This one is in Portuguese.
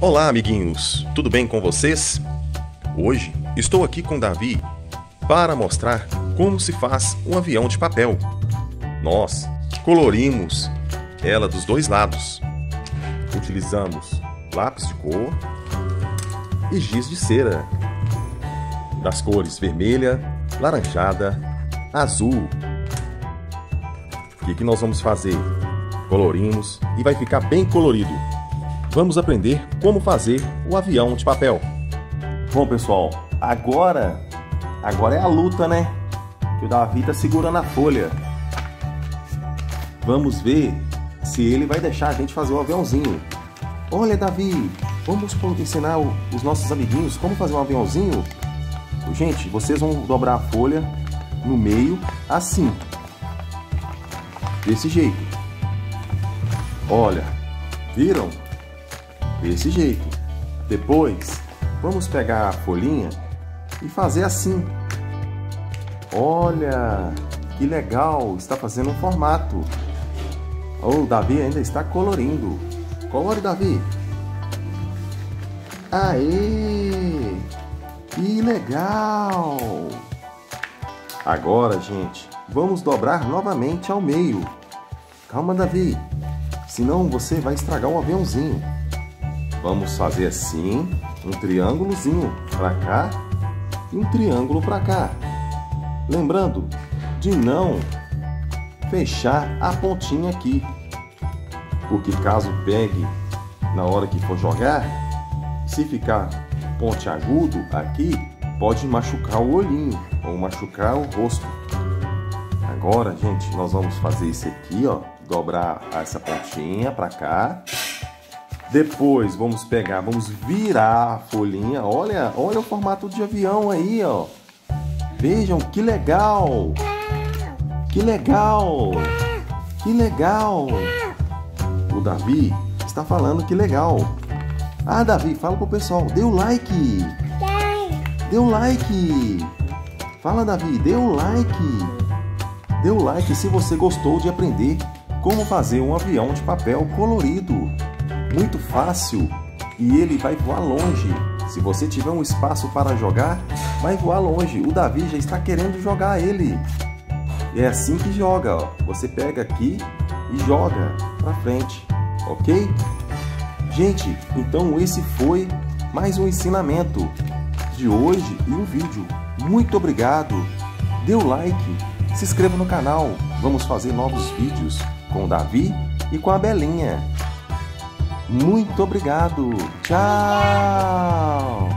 Olá, amiguinhos, tudo bem com vocês? Hoje estou aqui com Davi para mostrar como se faz um avião de papel. Nós colorimos ela dos dois lados. Utilizamos lápis de cor e giz de cera das cores vermelha, laranjada, azul. O que, que nós vamos fazer? Colorimos e vai ficar bem colorido vamos aprender como fazer o avião de papel. Bom, pessoal, agora agora é a luta, né? Que o Davi tá segurando a folha. Vamos ver se ele vai deixar a gente fazer o aviãozinho. Olha, Davi, vamos ensinar os nossos amiguinhos como fazer um aviãozinho? Gente, vocês vão dobrar a folha no meio, assim. Desse jeito. Olha, viram? Desse jeito. Depois, vamos pegar a folhinha e fazer assim. Olha, que legal, está fazendo um formato. Oh, o Davi ainda está colorindo. Colore, Davi. Aê! Que legal! Agora, gente, vamos dobrar novamente ao meio. Calma, Davi. Senão você vai estragar o aviãozinho. Vamos fazer assim, um triângulozinho para cá e um triângulo para cá. Lembrando de não fechar a pontinha aqui, porque caso pegue na hora que for jogar, se ficar ponte agudo aqui, pode machucar o olhinho ou machucar o rosto. Agora, gente, nós vamos fazer isso aqui, ó, dobrar essa pontinha para cá depois vamos pegar, vamos virar a folhinha. Olha, olha o formato de avião aí, ó. Vejam que legal. Que legal. Que legal. O Davi está falando que legal. Ah, Davi, fala pro pessoal, dê o like. Dê o like. Fala, Davi, dê o like. Dê o like se você gostou de aprender como fazer um avião de papel colorido muito fácil e ele vai voar longe. Se você tiver um espaço para jogar, vai voar longe. O Davi já está querendo jogar ele. É assim que joga, ó. Você pega aqui e joga para frente, ok? Gente, então esse foi mais um ensinamento de hoje e um vídeo. Muito obrigado. Dê o like, se inscreva no canal. Vamos fazer novos vídeos com o Davi e com a Belinha. Muito obrigado. Tchau.